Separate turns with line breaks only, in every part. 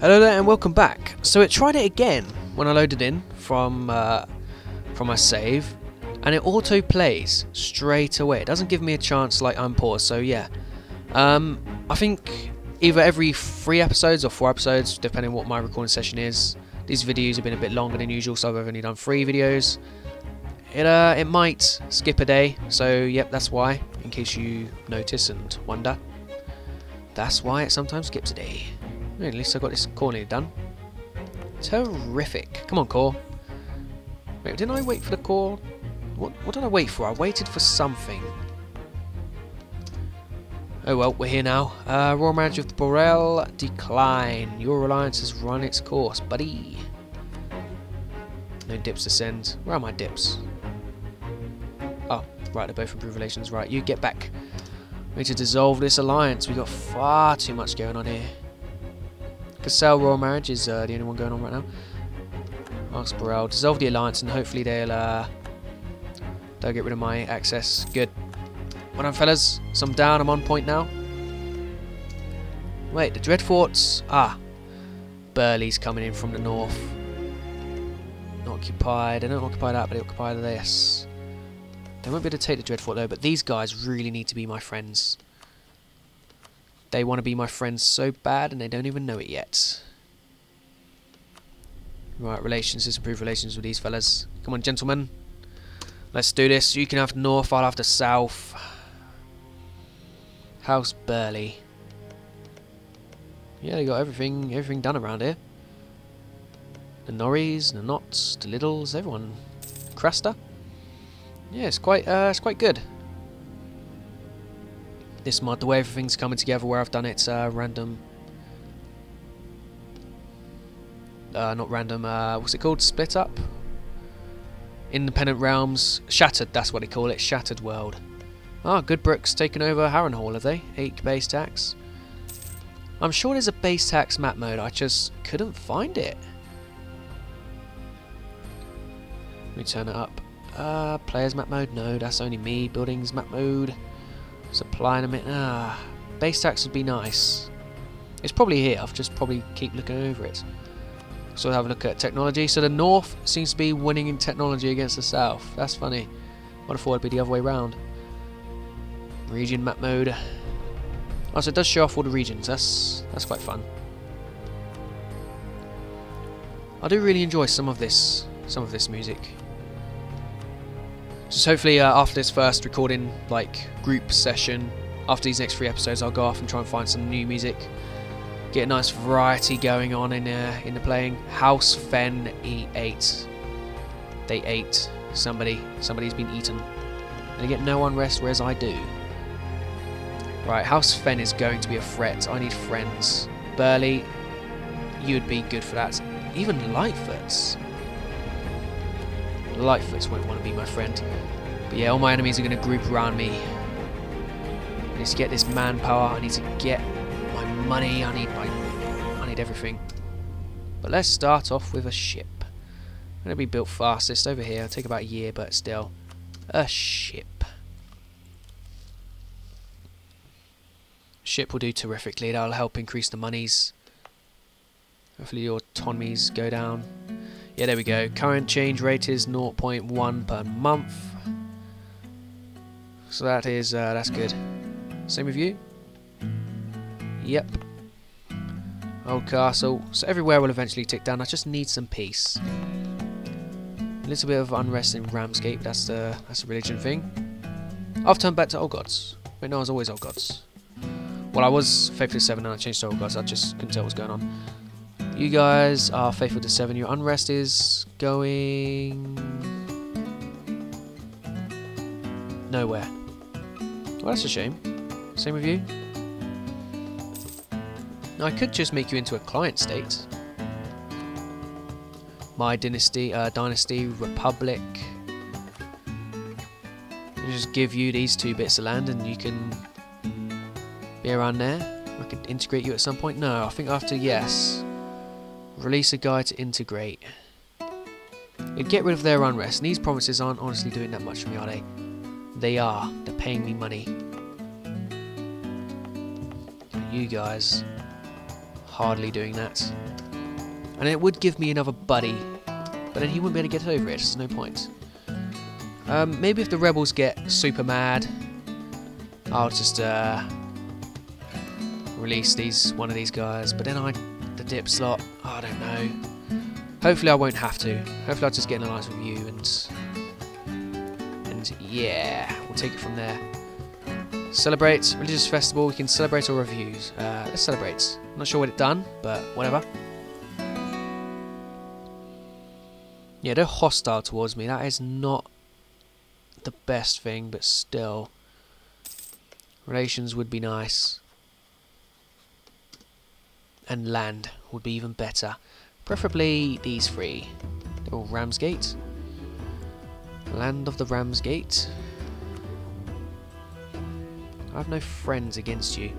Hello there and welcome back. So it tried it again when I loaded in from uh, from my save and it auto plays straight away. It doesn't give me a chance like I'm poor, so yeah. Um, I think either every three episodes or four episodes, depending on what my recording session is. These videos have been a bit longer than usual, so I've only done three videos. It uh, it might skip a day, so yep, that's why. In case you notice and wonder, that's why it sometimes skips a day. At least I got this core done. Terrific. Come on, core. Wait, didn't I wait for the core? What, what did I wait for? I waited for something. Oh well, we're here now. Uh, Royal Marriage of the Borrell, decline. Your alliance has run its course, buddy. No dips to send. Where are my dips? Oh, right, they're both improved relations. Right, you get back. We need to dissolve this alliance. We've got far too much going on here. Cassel Royal Marriage is uh, the only one going on right now. Ask Borrell, dissolve the alliance and hopefully they'll uh, they'll get rid of my access. Good. Well done fellas. So I'm down, I'm on point now. Wait, the Dreadforts ah Burley's coming in from the north. Not occupied. They don't occupy that, but they occupy this. They won't be able to take the Dreadfort though, but these guys really need to be my friends. They want to be my friends so bad and they don't even know it yet. Right, relations, improve relations with these fellas. Come on, gentlemen. Let's do this. You can have north, I'll have the south. House Burley. Yeah, they got everything everything done around here. The Norreys, the Knotts, the Littles, everyone. Craster. Yeah, it's quite uh, it's quite good this mod, the way everything's coming together, where I've done it uh, random. Uh, not random, uh, what's it called? Split up? Independent Realms. Shattered, that's what they call it. Shattered World. Ah, Goodbrooks taken over Harrenhal, have they? 8 base tax. I'm sure there's a base tax map mode, I just couldn't find it. Let me turn it up. Uh, players map mode? No, that's only me. Buildings map mode. Supply them in. Ah, base tax would be nice. It's probably here. I'll just probably keep looking over it. So we'll have a look at technology. So the north seems to be winning in technology against the south. That's funny. Would have it'd be the other way around. Region map mode. Oh, so it does show off all the regions. That's that's quite fun. I do really enjoy some of this, some of this music. Just hopefully uh, after this first recording, like group session, after these next three episodes, I'll go off and try and find some new music. Get a nice variety going on in uh, in the playing. House Fen E8. They ate somebody. Somebody's been eaten. And get no unrest, whereas I do. Right, House Fen is going to be a threat. I need friends. Burley, you'd be good for that. Even Lightfoots. Lightfoots won't want to be my friend. But yeah, all my enemies are going to group around me. I need to get this manpower. I need to get my money. I need my... I need everything. But let's start off with a ship. Going to be built fastest over here. It'll take about a year, but still. A ship. Ship will do terrifically. That'll help increase the monies. Hopefully your autonomies go down. Yeah, there we go. Current change rate is 0.1 per month. So that is, uh, that's good. Same with you? Yep. Old castle. So everywhere will eventually tick down. I just need some peace. A little bit of unrest in Ramsgate. That's the that's the religion thing. I've turned back to old gods. Wait, no, I was always old gods. Well, I was faithful seven and I changed to old gods. I just couldn't tell what was going on. You guys are faithful to 7. Your unrest is going... Nowhere. Well, that's a shame. Same with you. Now, I could just make you into a client state. My dynasty, uh, dynasty, republic. just give you these two bits of land and you can be around there. I could integrate you at some point. No, I think after yes. Release a guy to integrate. It'd get rid of their unrest, and these provinces aren't honestly doing that much for me, are they? They are. They're paying me money. You guys. hardly doing that. And it would give me another buddy, but then he wouldn't be able to get over it, there's no point. Um, maybe if the rebels get super mad, I'll just uh, release these one of these guys. But then I, dip slot, oh, I don't know. Hopefully I won't have to. Hopefully I'll just get in a nice review and and yeah, we'll take it from there. Celebrate religious festival. We can celebrate our reviews. Uh, let's celebrate. Not sure what it done, but whatever. Yeah, they're hostile towards me. That is not the best thing, but still. Relations would be nice. And land would be even better. Preferably these three. All Ramsgate. Land of the Ramsgate. I have no friends against you.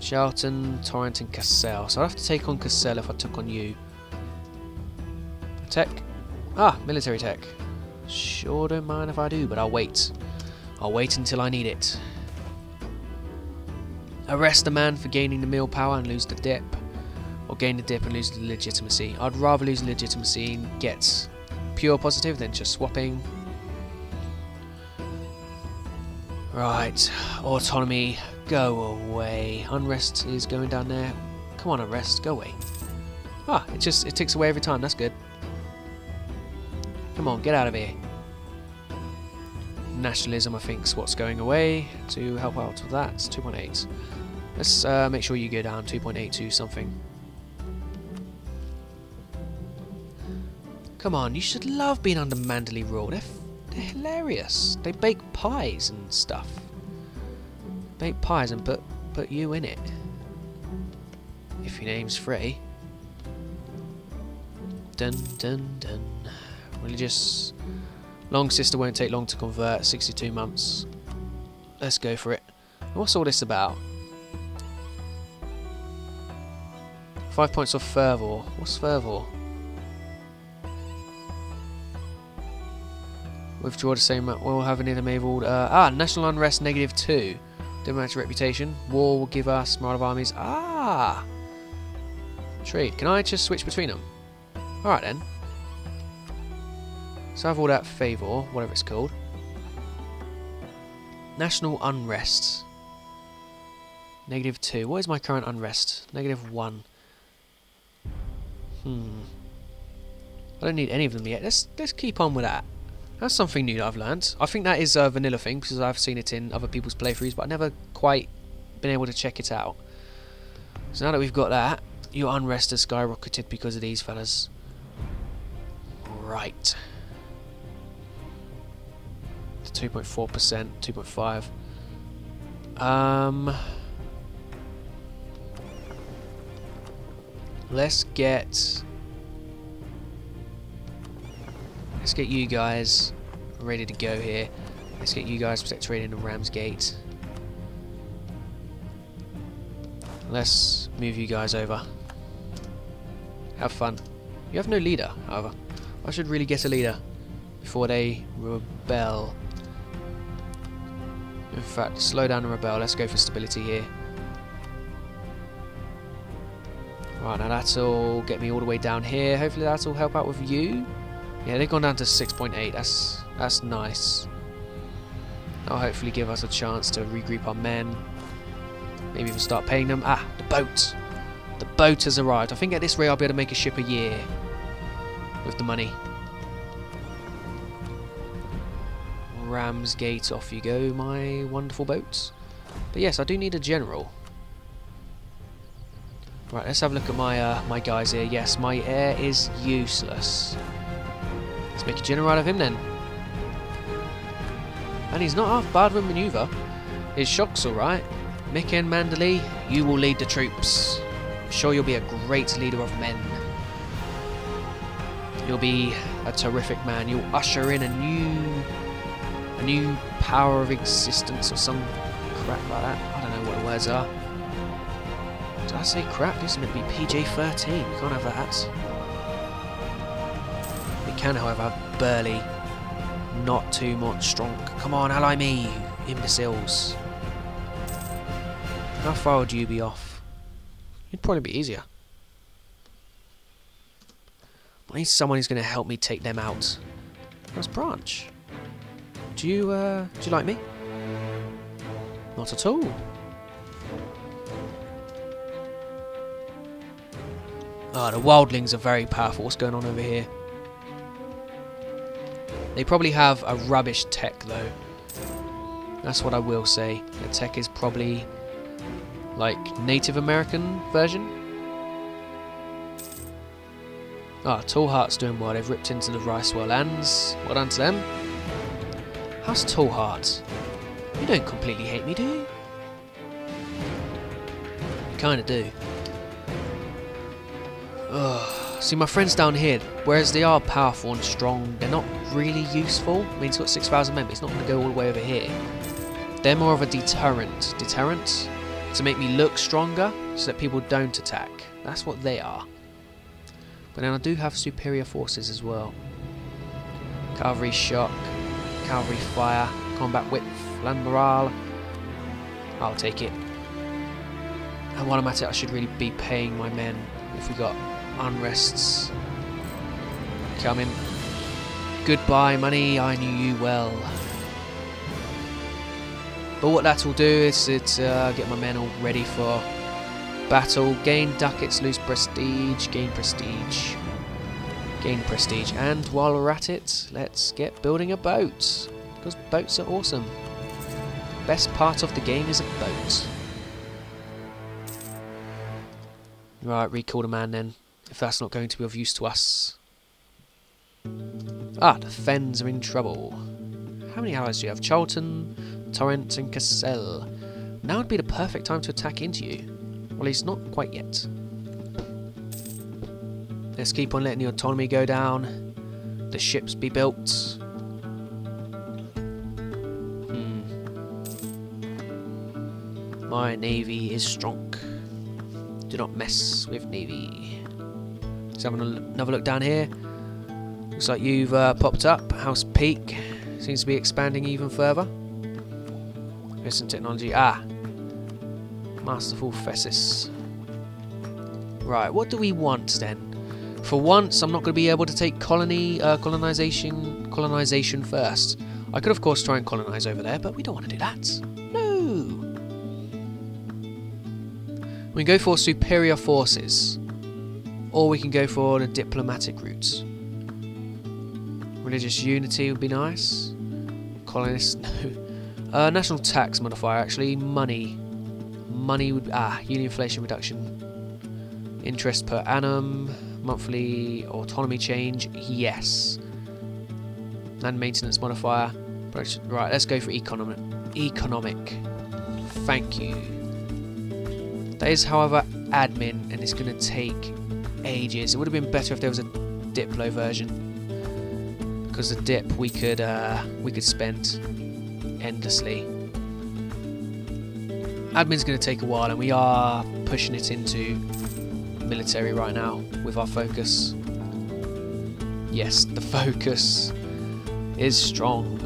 Charlton, Torrent and Cassel. So I'd have to take on Cassel if I took on you. Tech. Ah, military tech. Sure don't mind if I do, but I'll wait. I'll wait until I need it. Arrest a man for gaining the mill power and lose the dip. Or gain the dip and lose the legitimacy. I'd rather lose legitimacy and get pure positive than just swapping. Right, autonomy, go away. Unrest is going down there. Come on, unrest, go away. Ah, it just it ticks away every time. That's good. Come on, get out of here. Nationalism, I think, is what's going away to help out with that. 2.8. Let's uh, make sure you go down 2.8 to something. Come on, you should love being under Manderly rule. They're, they're hilarious. They bake pies and stuff. Bake pies and put put you in it. If your name's free. Dun dun dun. Religious. Long sister won't take long to convert. 62 months. Let's go for it. What's all this about? Five points of fervor. What's fervor? Withdraw the same. We'll have an intermaval. Uh, ah, national unrest negative two. Diplomatic reputation. War will give us morale of armies. Ah! Trade. Can I just switch between them? Alright then. So I have all that favour, whatever it's called. National unrest. Negative 2. What is my current unrest? Negative 1. Hmm. I don't need any of them yet. Let's let's keep on with that. That's something new that I've learned. I think that is a vanilla thing because I've seen it in other people's playthroughs, but I've never quite been able to check it out. So now that we've got that, your unrest has skyrocketed because of these fellas. Right. 2.4%, 2.5. Um, let's get let's get you guys ready to go here. Let's get you guys protectorated in the Ramsgate. Let's move you guys over. Have fun. You have no leader, however. I should really get a leader before they rebel. In fact, slow down and rebel. Let's go for stability here. Right, now that'll get me all the way down here. Hopefully that'll help out with you. Yeah, they've gone down to 6.8. That's that's nice. That'll hopefully give us a chance to regroup our men. Maybe even start paying them. Ah, the boat. The boat has arrived. I think at this rate I'll be able to make a ship a year with the money. Ramsgate, off you go, my wonderful boats. But yes, I do need a general. Right, let's have a look at my uh, my guys here. Yes, my air is useless. Let's make a general out of him then. And he's not half bad with manoeuvre. His shock's alright. Mick and Manderly, you will lead the troops. I'm sure you'll be a great leader of men. You'll be a terrific man. You'll usher in a new a new power of existence or some crap like that. I don't know what the words are. Did I say crap? This is meant to be PJ-13. You can't have that. We can, however, burly, not too much strong. Come on, ally me, imbeciles. How far would you be off? It'd probably be easier. I need someone who's going to help me take them out. That's Branch. Do you, uh, do you like me? Not at all. Ah, the wildlings are very powerful. What's going on over here? They probably have a rubbish tech though. That's what I will say. The tech is probably like Native American version. Ah, Tallhart's doing well. They've ripped into the Ryswell lands. Well done to them. How's Tallhart? You don't completely hate me, do you? You kinda do. Ugh. See, my friends down here, whereas they are powerful and strong, they're not really useful. I mean, it's got 6,000 men, but it's not going to go all the way over here. They're more of a deterrent. Deterrent? To make me look stronger, so that people don't attack. That's what they are. But then I do have superior forces as well. Cavalry shock, cavalry fire, combat width, land morale. I'll take it. And while I'm at it, I should really be paying my men if we got unrests coming. Goodbye, money, I knew you well. But what that will do is it uh, get my men all ready for battle. Gain ducats, lose prestige, gain prestige. Gain prestige. And while we're at it, let's get building a boat. Because boats are awesome. Best part of the game is a boat. Right, recall the man then if that's not going to be of use to us. Ah, the Fens are in trouble. How many allies do you have? Charlton, Torrent and Cassel. Now would be the perfect time to attack into you. Well, least not quite yet. Let's keep on letting the autonomy go down. The ships be built. Hmm. My navy is strong. Do not mess with navy. Let's have another look down here. Looks like you've uh, popped up. House Peak seems to be expanding even further. Listen technology. Ah. Masterful Fessus. Right, what do we want then? For once, I'm not going to be able to take colony uh, colonization colonization first. I could, of course, try and colonize over there, but we don't want to do that. No. We can go for superior forces. Or we can go for the diplomatic route. Religious unity would be nice. Colonists, no. Uh, national tax modifier, actually. Money. Money would... Ah, union inflation reduction. Interest per annum. Monthly autonomy change. Yes. Land maintenance modifier. Right, let's go for economic. Economic. Thank you. That is, however, admin, and it's going to take ages. It would have been better if there was a Diplo version, because the dip we could uh, we could spend endlessly. Admin's going to take a while, and we are pushing it into military right now with our focus. Yes, the focus is strong.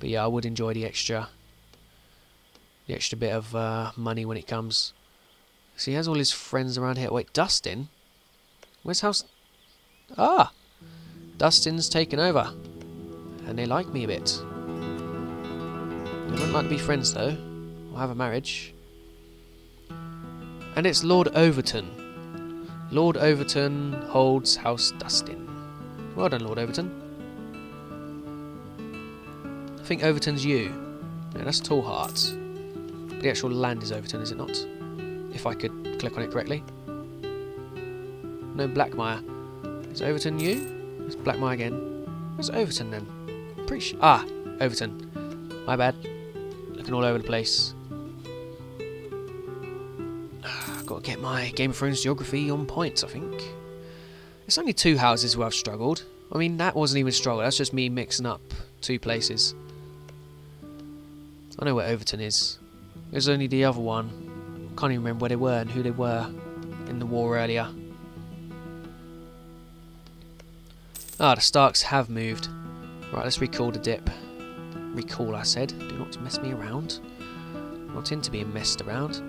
But yeah, I would enjoy the extra, the extra bit of uh, money when it comes. So he has all his friends around here. Wait, Dustin? Where's house? Ah! Dustin's taken over. And they like me a bit. They wouldn't like to be friends though. Or have a marriage. And it's Lord Overton. Lord Overton holds House Dustin. Well done, Lord Overton. I think Overton's you. No, that's Tallhart. The actual land is Overton, is it not? if I could click on it correctly. No Blackmire. Is Overton you? It's Blackmire again. Where's Overton then? Pretty sure. Ah, Overton. My bad. Looking all over the place. I've got to get my Game of Thrones geography on point, I think. It's only two houses where I've struggled. I mean, that wasn't even struggle. That's just me mixing up two places. I know where Overton is. There's only the other one. Can't even remember where they were and who they were in the war earlier. Ah, the Starks have moved. Right, let's recall the dip. Recall, I said. Do not mess me around. Not into being messed around.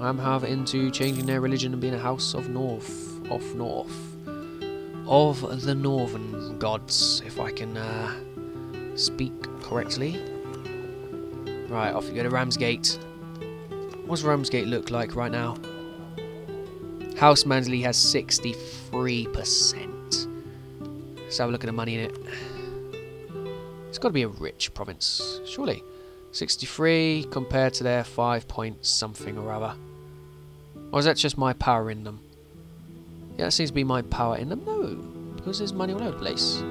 I'm however into changing their religion and being a house of North, of North, of the Northern gods, if I can uh, speak correctly. Right, off you go to Ramsgate. What does Ramsgate look like right now? House Mansley has 63%. Let's have a look at the money in it. It's got to be a rich province, surely. 63 compared to their 5 point something or other. Or is that just my power in them? Yeah, that seems to be my power in them. No, because there's money all over the place.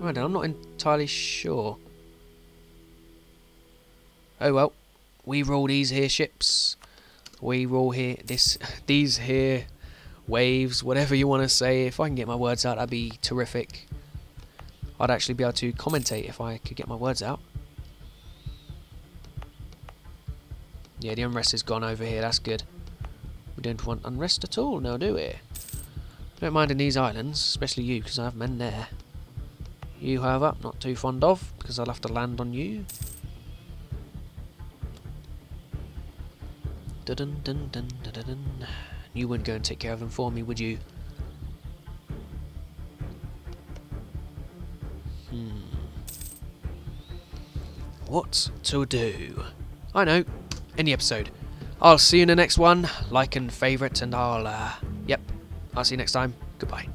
Right, I'm not entirely sure. Oh well, we rule these here ships. We rule here this these here waves, whatever you want to say. If I can get my words out, that'd be terrific. I'd actually be able to commentate if I could get my words out. Yeah, the unrest is gone over here, that's good. We don't want unrest at all now, do we? Don't mind in these islands, especially you, because I have men there. You, however, not too fond of, because I'll have to land on you. Dun dun dun dun dun dun. You wouldn't go and take care of them for me, would you? Hmm. What to do? I know. Any episode. I'll see you in the next one. Like and favourite, and I'll, uh, yep. I'll see you next time. Goodbye.